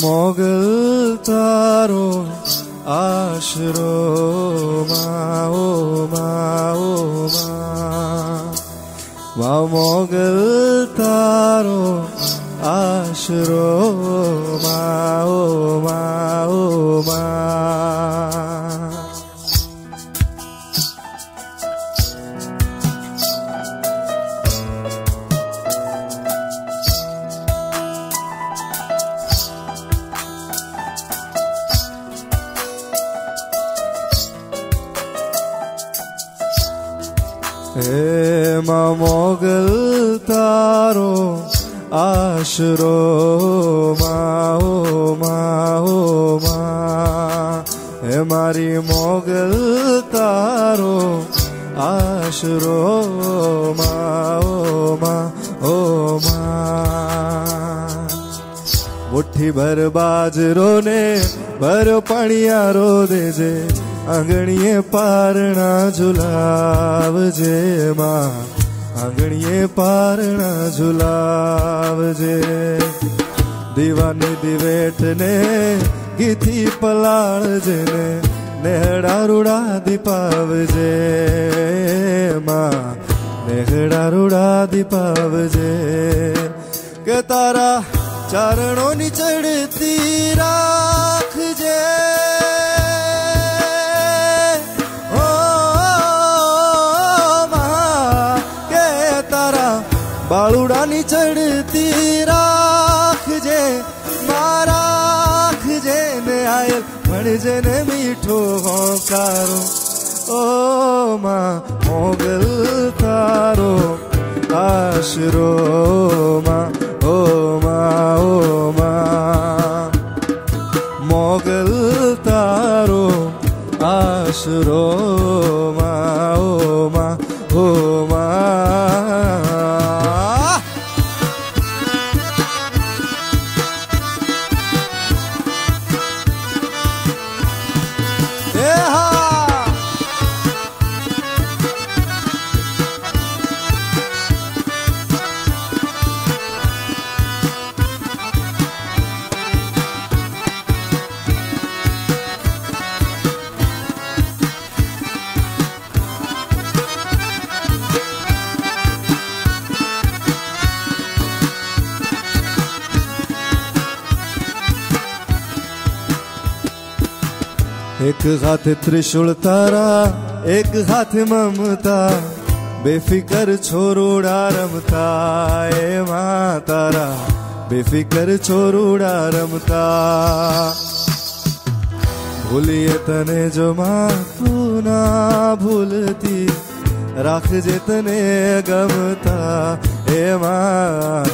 મોગલ તારો આશરો માઓ માઓ મા મોગલ તારો આશરો માઓ માઓ મા ema mogel taro ashro ma o ma o ma e mari mogel taro ashro ma o ma o ma मुट्ठी भर बाजरो ने भर पणिया रो देजे આંગણીએ પારણા ઝુલાવજે માં આંગણીએ પારણા ઝુલાવજે દીવાની દિવેટને ગીથી પલાળજે ને નેહડા રૂડા દીપાવજે માં નેહડા રૂડા દીપાવજે કે તારા ચરણોની ચડતી રાખજે બાળુડાની ચડતી રાખજે મારા રાખજે ને આયલ ભણજે ને મીઠો હોકારો ઓ માં મોગલ તારો આશરો માં ઓ માં ઓ માં મોગલ તારો આશરો Yeah. एक हाथ त्रिशूल तारा, एक हाथ ममता। बेफिकर छोरूड़ा रमता ए माँ तारा बेफिकर छोरूड़ा रमता भूलिए तने जो माँ तू ना भूलती, राख जितने गमता। ए माँ,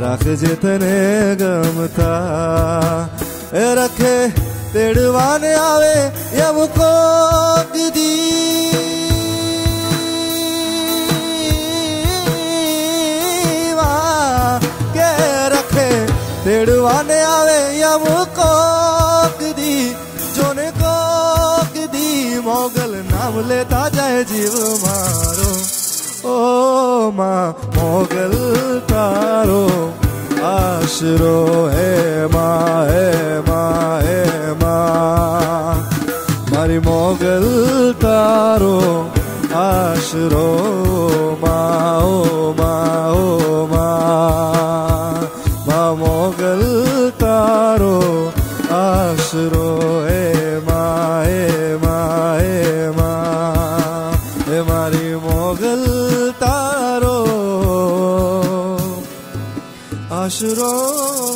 राख जितने गमता। रखे पेड़वान आवे यवको दीदी के रखे पेड़वान आवे यवको दीदी जोने को दी मोगल नाम लेता जाए जीव मारो ओ माँ मोगल तारो आशरो ashro ma o ma o ma ma mogal taro ashro e ma e ma e ma e mari mogal taro ashro